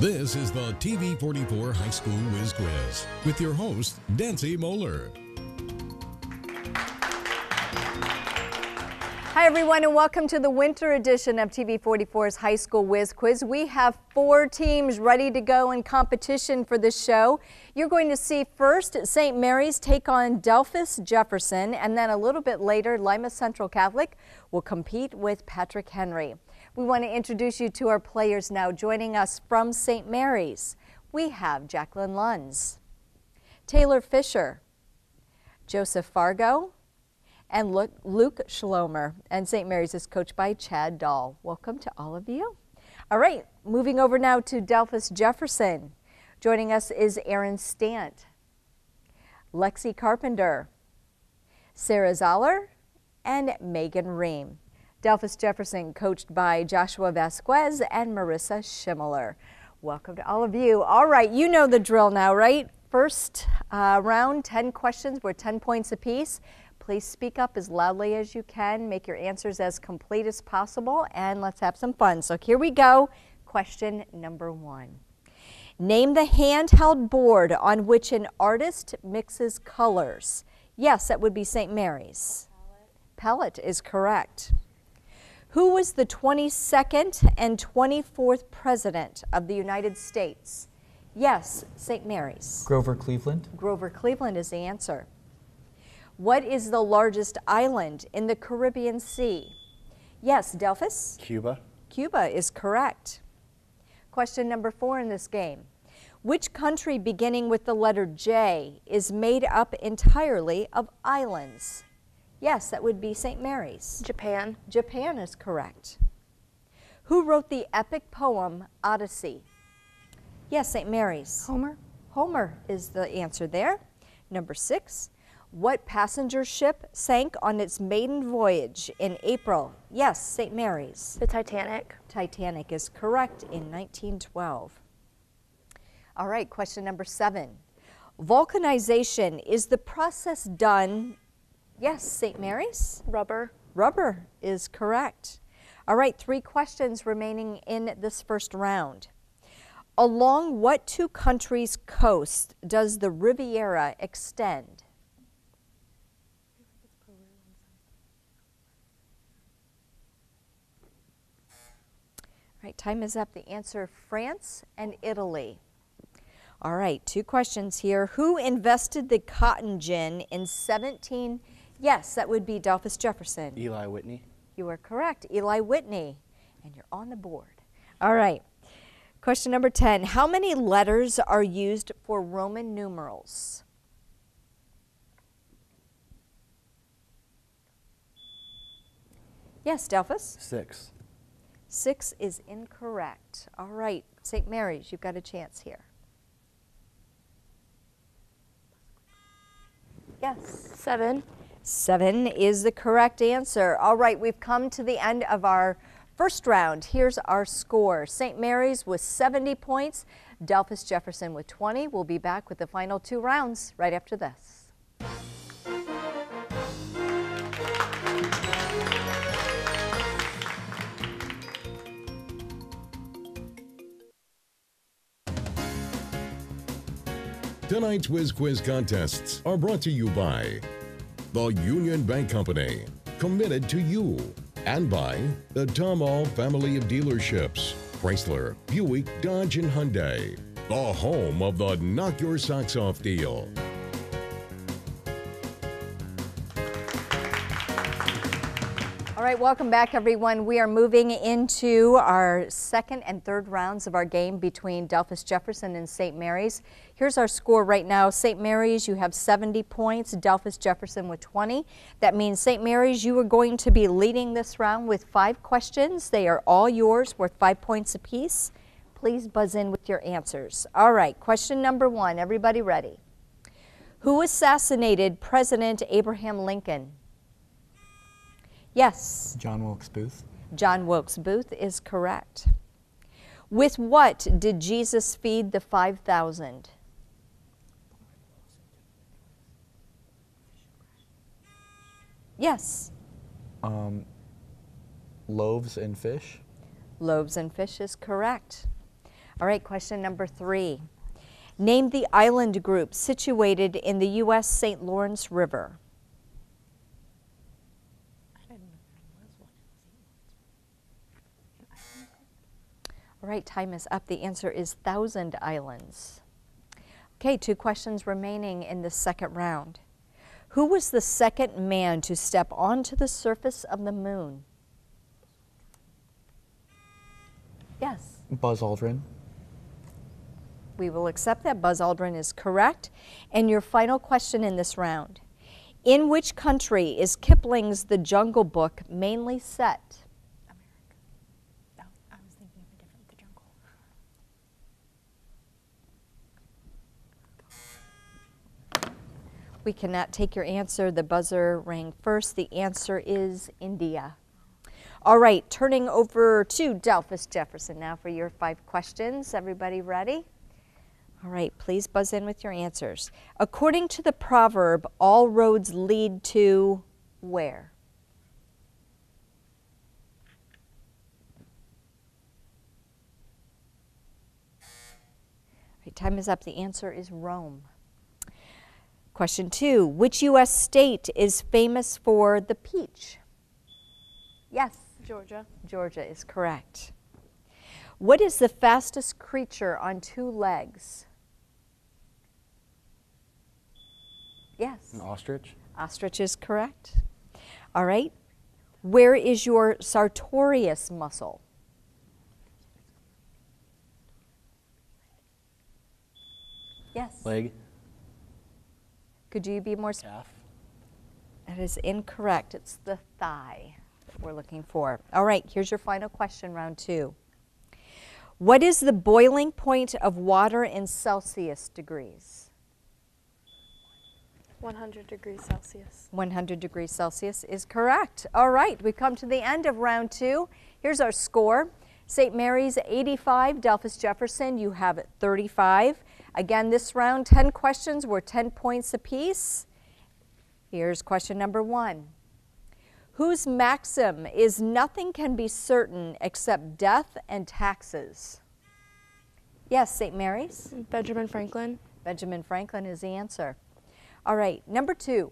This is the TV44 High School Whiz Quiz with your host, Dancy Moeller. Hi, everyone, and welcome to the winter edition of TV44's High School Whiz Quiz. We have four teams ready to go in competition for this show. You're going to see first St. Mary's take on Delphos Jefferson, and then a little bit later, Lima Central Catholic will compete with Patrick Henry. We want to introduce you to our players now. Joining us from St. Mary's, we have Jacqueline Lunds, Taylor Fisher, Joseph Fargo, and Luke Schlomer. And St. Mary's is coached by Chad Dahl. Welcome to all of you. All right, moving over now to Delphos Jefferson. Joining us is Aaron Stant, Lexi Carpenter, Sarah Zoller, and Megan Ream. Delphos Jefferson coached by Joshua Vasquez and Marissa Schimmeler. Welcome to all of you. All right, you know the drill now, right? First uh, round, 10 questions, we're 10 points apiece. Please speak up as loudly as you can, make your answers as complete as possible, and let's have some fun. So here we go. Question number one. Name the handheld board on which an artist mixes colors. Yes, that would be St. Mary's. Palette is correct. Who was the 22nd and 24th President of the United States? Yes, St. Mary's. Grover Cleveland. Grover Cleveland is the answer. What is the largest island in the Caribbean Sea? Yes, Delphos? Cuba. Cuba is correct. Question number four in this game. Which country beginning with the letter J is made up entirely of islands? Yes, that would be St. Mary's. Japan. Japan is correct. Who wrote the epic poem Odyssey? Yes, St. Mary's. Homer. Homer is the answer there. Number six. What passenger ship sank on its maiden voyage in April? Yes, St. Mary's. The Titanic. Titanic is correct in 1912. All right, question number seven. Vulcanization is the process done, yes, St. Mary's? Rubber. Rubber is correct. All right, three questions remaining in this first round. Along what two countries' coast does the Riviera extend? All right, time is up. The answer, France and Italy. All right, two questions here. Who invested the cotton gin in 17? Yes, that would be Delphos Jefferson. Eli Whitney. You are correct, Eli Whitney. And you're on the board. All right. Question number 10. How many letters are used for Roman numerals? Yes, Delphos? Six. Six is incorrect. All right, St. Mary's, you've got a chance here. Yes. Seven. Seven is the correct answer. All right, we've come to the end of our first round. Here's our score. St. Mary's with 70 points, Delphos Jefferson with 20. We'll be back with the final two rounds right after this. Tonight's Whiz Quiz contests are brought to you by the Union Bank Company, committed to you, and by the Tom Ahl family of dealerships, Chrysler, Buick, Dodge, and Hyundai, the home of the Knock Your Socks Off deal. Right, welcome back everyone. We are moving into our second and third rounds of our game between Delphos Jefferson and St. Mary's. Here's our score right now. St. Mary's, you have 70 points, Delphos Jefferson with 20. That means St. Mary's, you are going to be leading this round with five questions. They are all yours, worth five points apiece. Please buzz in with your answers. All right, question number one, everybody ready? Who assassinated President Abraham Lincoln? Yes. John Wilkes Booth. John Wilkes Booth is correct. With what did Jesus feed the 5,000? Yes. Um, loaves and fish. Loaves and fish is correct. All right, question number three. Name the island group situated in the U.S. St. Lawrence River. All right, time is up. The answer is Thousand Islands. Okay, two questions remaining in the second round. Who was the second man to step onto the surface of the moon? Yes. Buzz Aldrin. We will accept that Buzz Aldrin is correct. And your final question in this round. In which country is Kipling's The Jungle Book mainly set? Oh, I was thinking of a different The Jungle. We cannot take your answer. The buzzer rang first. The answer is India. All right, turning over to Delphos Jefferson now for your five questions. Everybody ready? All right, please buzz in with your answers. According to the proverb, all roads lead to where? Time is up. The answer is Rome. Question two Which U.S. state is famous for the peach? Yes, Georgia. Georgia is correct. What is the fastest creature on two legs? Yes, An ostrich. ostrich is correct. All right. Where is your sartorius muscle? Yes. Leg. Could you be more specific? Calf. That is incorrect. It's the thigh that we're looking for. All right, here's your final question, round two. What is the boiling point of water in Celsius degrees? 100 degrees Celsius. 100 degrees Celsius is correct. All right, we've come to the end of round two. Here's our score. St. Mary's 85, Delphos Jefferson, you have 35. Again, this round, 10 questions were 10 points apiece. Here's question number one. Whose maxim is nothing can be certain except death and taxes? Yes, St. Mary's? Benjamin Franklin. Benjamin Franklin is the answer. All right, number two.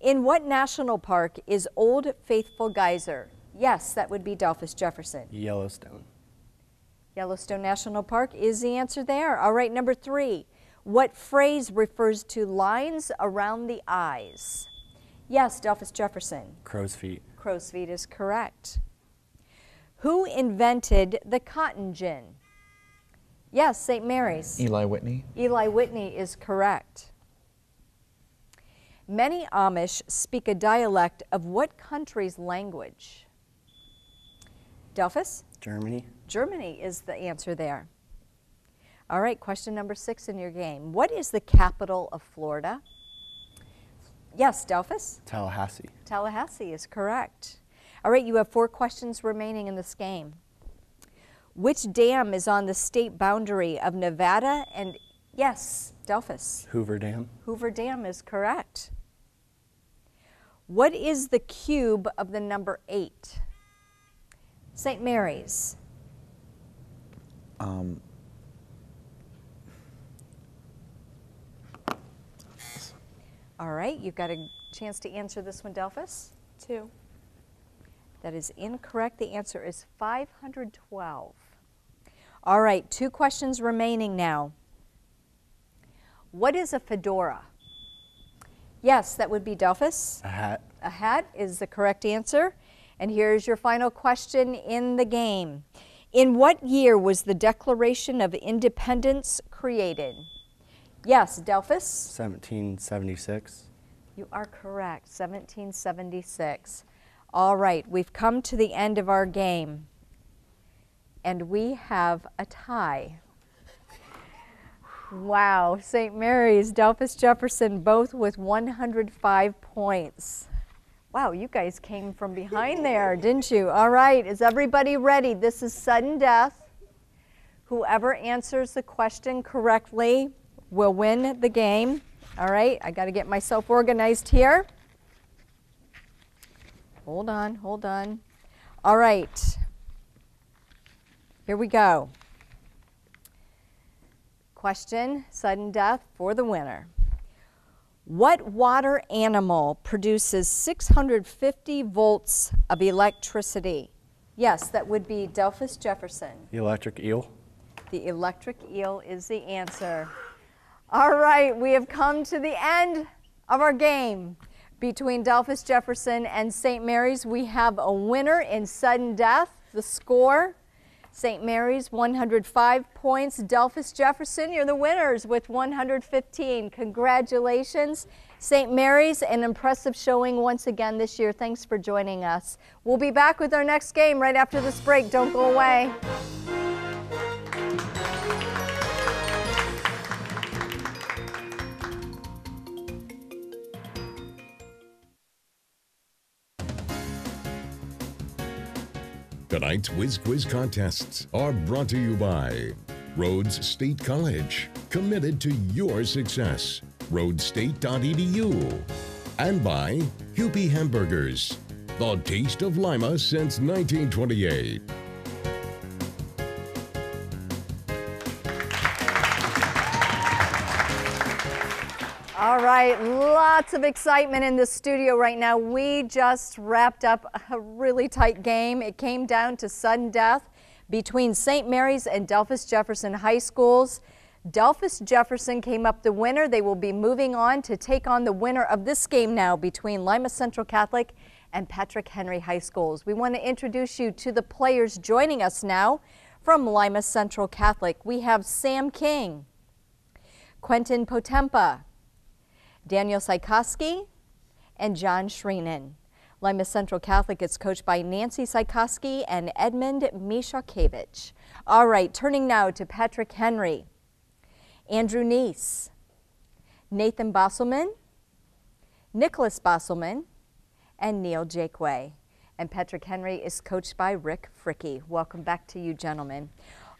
In what national park is Old Faithful Geyser? Yes, that would be Delphos Jefferson. Yellowstone. Yellowstone National Park is the answer there. All right, number three. What phrase refers to lines around the eyes? Yes, Delphos Jefferson. Crow's feet. Crow's feet is correct. Who invented the cotton gin? Yes, St. Mary's. Eli Whitney. Eli Whitney is correct. Many Amish speak a dialect of what country's language? Delphos? Germany. Germany is the answer there. All right, question number six in your game. What is the capital of Florida? Yes, Delphos? Tallahassee. Tallahassee is correct. All right, you have four questions remaining in this game. Which dam is on the state boundary of Nevada and, yes, Delphos? Hoover Dam. Hoover Dam is correct. What is the cube of the number eight? St. Mary's. Um, All right, you've got a chance to answer this one, Delphos. Two. That is incorrect. The answer is 512. All right, two questions remaining now. What is a fedora? Yes, that would be Delphos. a hat. A hat is the correct answer. And here's your final question in the game. In what year was the Declaration of Independence created? Yes, Delphos. 1776. You are correct, 1776. All right, we've come to the end of our game, and we have a tie. Wow, St. Mary's, Delphos Jefferson, both with 105 points. Wow, you guys came from behind there, didn't you? All right, is everybody ready? This is sudden death. Whoever answers the question correctly will win the game. All right, I got to get myself organized here. Hold on, hold on. All right, here we go. question, sudden death for the winner. What water animal produces 650 volts of electricity? Yes, that would be Delphos Jefferson. The electric eel. The electric eel is the answer. All right, we have come to the end of our game. Between Delphos Jefferson and St. Mary's, we have a winner in sudden death. The score, St. Mary's 105 points. Delphos Jefferson, you're the winners with 115. Congratulations. St. Mary's, an impressive showing once again this year. Thanks for joining us. We'll be back with our next game right after this break. Don't go away. Tonight's Whiz Quiz contests are brought to you by Rhodes State College, committed to your success. RhodesState.edu. And by Kewpee Hamburgers, the taste of Lima since 1928. All right, lots of excitement in the studio right now. We just wrapped up a really tight game. It came down to sudden death between St. Mary's and Delphos Jefferson High Schools. Delphos Jefferson came up the winner. They will be moving on to take on the winner of this game now between Lima Central Catholic and Patrick Henry High Schools. We want to introduce you to the players joining us now from Lima Central Catholic. We have Sam King, Quentin Potempa, Daniel Sykoski, and John Shreenan. Lima Central Catholic is coached by Nancy Sykoski and Edmund Mishakevich. All right, turning now to Patrick Henry, Andrew Neese, Nathan Bosselman, Nicholas Bosselman, and Neil Jakeway. And Patrick Henry is coached by Rick Fricky. Welcome back to you, gentlemen.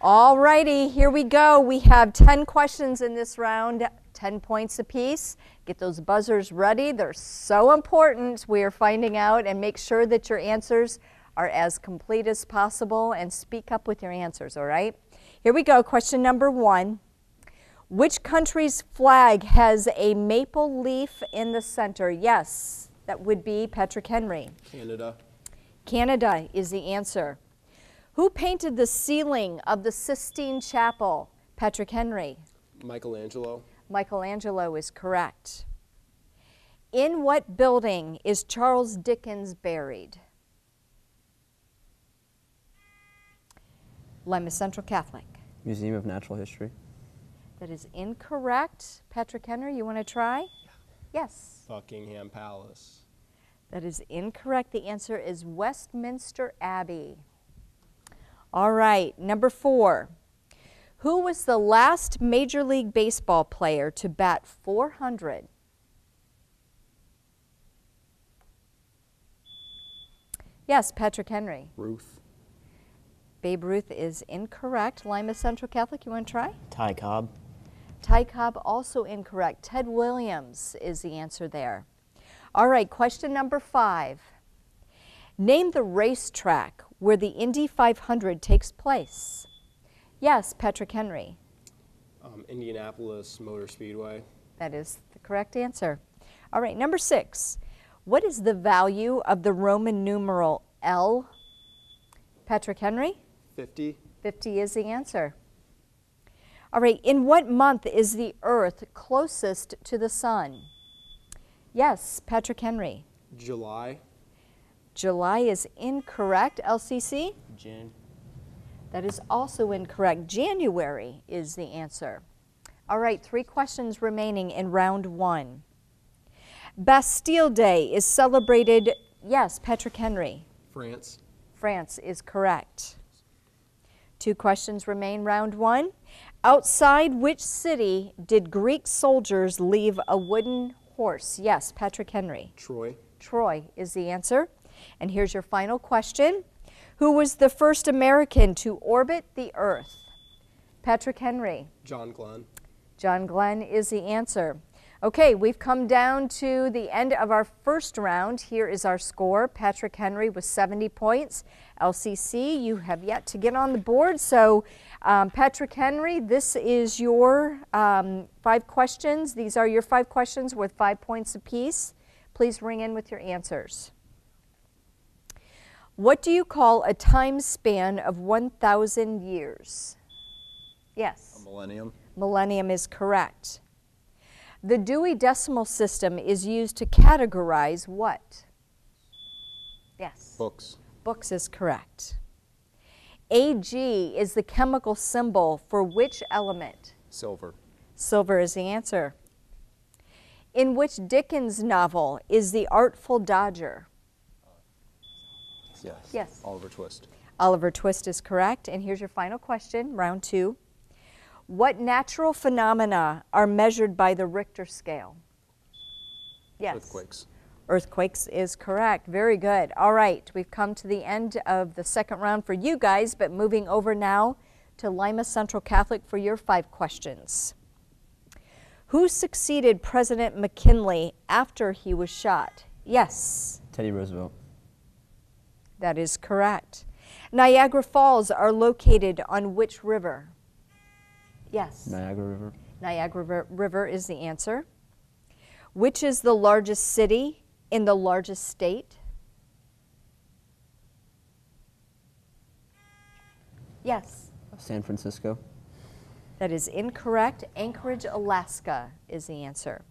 All righty, here we go. We have 10 questions in this round. 10 points apiece. Get those buzzers ready. They're so important. We are finding out and make sure that your answers are as complete as possible and speak up with your answers, all right? Here we go. Question number one. Which country's flag has a maple leaf in the center? Yes, that would be Patrick Henry. Canada. Canada is the answer. Who painted the ceiling of the Sistine Chapel? Patrick Henry. Michelangelo. Michelangelo is correct. In what building is Charles Dickens buried? Lima Central Catholic. Museum of Natural History. That is incorrect. Patrick Henry, you want to try? Yes. Buckingham Palace. That is incorrect. The answer is Westminster Abbey. All right, number four. Who was the last Major League Baseball player to bat 400? Yes, Patrick Henry. Ruth. Babe Ruth is incorrect. Lima Central Catholic, you want to try? Ty Cobb. Ty Cobb also incorrect. Ted Williams is the answer there. All right, question number five. Name the racetrack where the Indy 500 takes place. Yes, Patrick Henry. Um, Indianapolis Motor Speedway. That is the correct answer. All right, number six. What is the value of the Roman numeral L? Patrick Henry? 50. 50 is the answer. All right, in what month is the Earth closest to the Sun? Yes, Patrick Henry. July. July is incorrect. LCC? June. That is also incorrect. January is the answer. All right, three questions remaining in round one. Bastille Day is celebrated, yes, Patrick Henry. France. France is correct. Two questions remain round one. Outside which city did Greek soldiers leave a wooden horse? Yes, Patrick Henry. Troy. Troy is the answer. And here's your final question. Who was the first American to orbit the Earth? Patrick Henry. John Glenn. John Glenn is the answer. Okay, we've come down to the end of our first round. Here is our score. Patrick Henry with 70 points. LCC, you have yet to get on the board. So, um, Patrick Henry, this is your um, five questions. These are your five questions worth five points apiece. Please ring in with your answers. What do you call a time span of 1,000 years? Yes. A millennium. Millennium is correct. The Dewey Decimal System is used to categorize what? Yes. Books. Books is correct. Ag is the chemical symbol for which element? Silver. Silver is the answer. In which Dickens novel is the Artful Dodger? Yes. Yes. Oliver Twist. Oliver Twist is correct. And here's your final question, round two. What natural phenomena are measured by the Richter scale? Yes. Earthquakes. Earthquakes is correct. Very good. All right, we've come to the end of the second round for you guys, but moving over now to Lima Central Catholic for your five questions. Who succeeded President McKinley after he was shot? Yes, Teddy Roosevelt. That is correct. Niagara Falls are located on which river? Yes. Niagara River. Niagara River- is the answer. Which is the largest city in the largest state? Yes, San Francisco. that is incorrect. Anchorage, Alaska is the answer.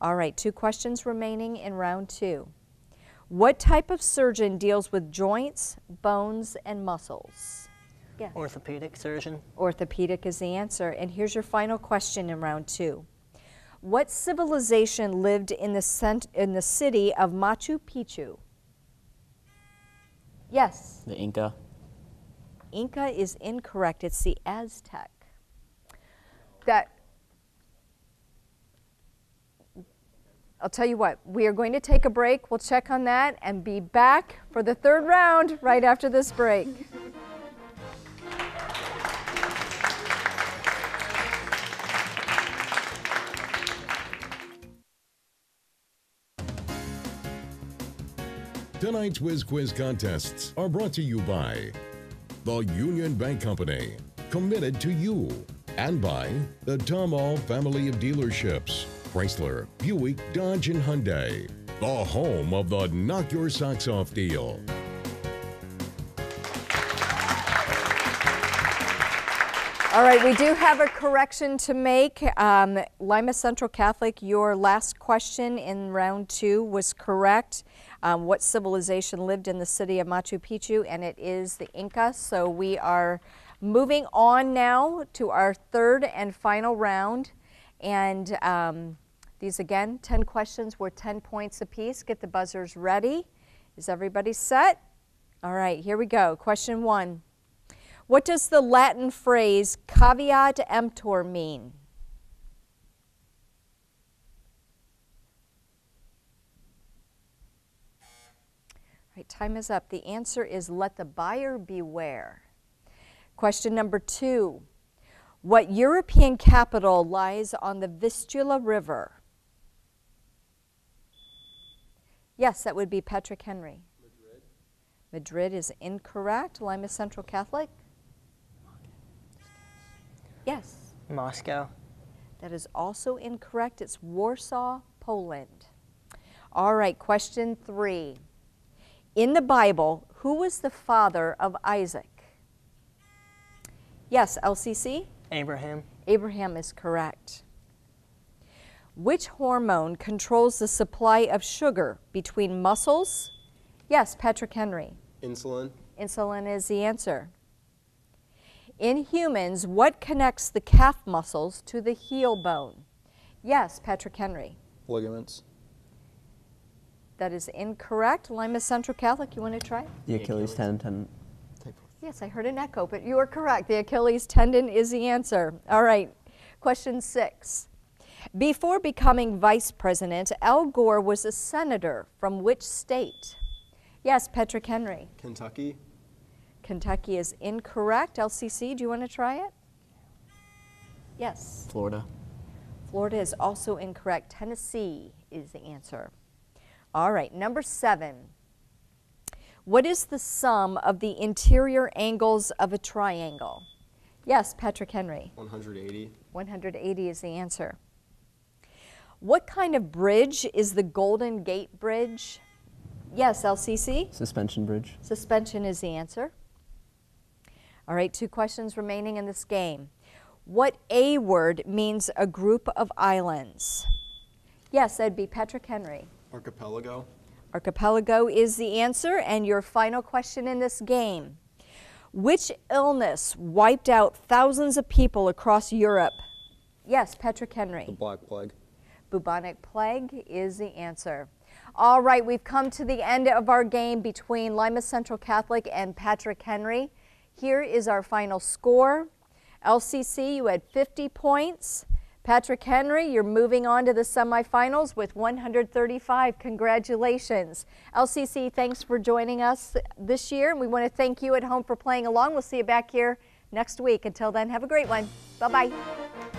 All right, two questions remaining in round two. What type of surgeon deals with joints, bones, and muscles? Yes. Orthopedic surgeon. Orthopedic is the answer. And here's your final question in round two. What civilization lived in the, cent- in the city of Machu Picchu? Yes, The Inca. Inca is incorrect. It's the Aztec. That I'll tell you what, we are going to take a break. We'll check on that and be back for the third round right after this break. Tonight's Whiz Quiz contests are brought to you by the Union Bank Company, committed to you, and by the Tom Ahl family of dealerships, Chrysler, Buick, Dodge, and Hyundai, the home of the knock your socks off deal. All right, we do have a correction to make. Um, Lima Central Catholic, your last question in round two was correct. Um, what civilization lived in the city of Machu Picchu? And it is the Inca. So we are moving on now to our third and final round. And um, these again, 10 questions worth 10 points apiece. Get the buzzers ready. Is everybody set? All right, here we go. Question one. What does the Latin phrase caveat emptor mean? Right, time is up. The answer is let the buyer beware. Question number two. What European capital lies on the Vistula River? Yes, that would be Patrick Henry. Madrid. Madrid is incorrect. Lima Central Catholic? Yes. Moscow. That is also incorrect. It's Warsaw, Poland. All right, question three. In the Bible, who was the father of Isaac? Yes, LCC? Abraham. Abraham is correct. Which hormone controls the supply of sugar between muscles? Yes, Patrick Henry. Insulin. Insulin is the answer. In humans, what connects the calf muscles to the heel bone? Yes, Patrick Henry. Ligaments. That is incorrect. Lima Central Catholic, you want to try? The Achilles tendon. tendon. Yes, I heard an echo, but you are correct. The Achilles tendon is the answer. All right, question six. Before becoming vice president, Al Gore was a senator from which state? Yes, Patrick Henry. Kentucky. Kentucky is incorrect. LCC, do you want to try it? Yes. Florida. Florida is also incorrect. Tennessee is the answer. All right, number seven. What is the sum of the interior angles of a triangle? Yes, Patrick Henry. 180. 180 is the answer. What kind of bridge is the Golden Gate Bridge? Yes, LCC. Suspension bridge. Suspension is the answer. All right, two questions remaining in this game. What A word means a group of islands? Yes, that'd be Patrick Henry. Archipelago. Archipelago is the answer. And your final question in this game. Which illness wiped out thousands of people across Europe? Yes, Patrick Henry. The Black Plague. Bubonic plague is the answer. All right, we've come to the end of our game between Lima Central Catholic and Patrick Henry. Here is our final score. LCC, you had 50 points. Patrick Henry, you're moving on to the semifinals with 135. Congratulations. LCC, thanks for joining us this year. And we want to thank you at home for playing along. We'll see you back here next week. Until then, have a great one. Bye bye.